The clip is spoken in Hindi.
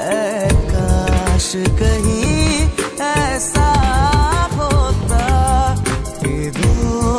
काश कहीं ऐसा होता कि दूर